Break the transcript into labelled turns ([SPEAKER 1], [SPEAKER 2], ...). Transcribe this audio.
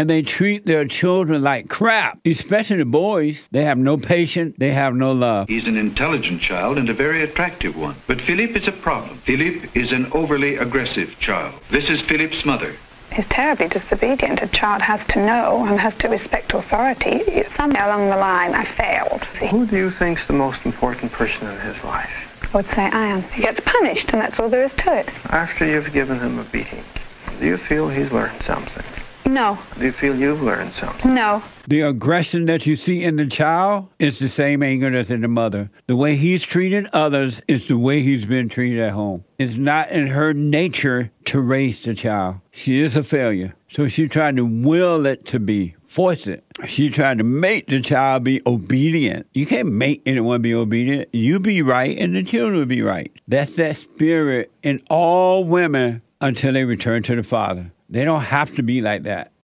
[SPEAKER 1] and they treat their children like crap, especially the boys. They have no patience, they have no love.
[SPEAKER 2] He's an intelligent child and a very attractive one. But Philippe is a problem. Philippe is an overly aggressive child. This is Philippe's mother.
[SPEAKER 3] He's terribly disobedient. A child has to know and has to respect authority. Somewhere along the line, I failed.
[SPEAKER 4] Who do you think's the most important person in his life?
[SPEAKER 3] I would say I am. He gets punished, and that's all there is to it.
[SPEAKER 4] After you've given him a beating, do you feel he's learned something?
[SPEAKER 3] No,
[SPEAKER 4] Do you feel you've learned something?
[SPEAKER 3] no.
[SPEAKER 1] The aggression that you see in the child is the same anger that's in the mother. The way he's treated others is the way he's been treated at home. It's not in her nature to raise the child. She is a failure. So she tried to will it to be, force it. She tried to make the child be obedient. You can't make anyone be obedient. You be right and the children will be right. That's that spirit in all women until they return to the Father. They don't have to be like that.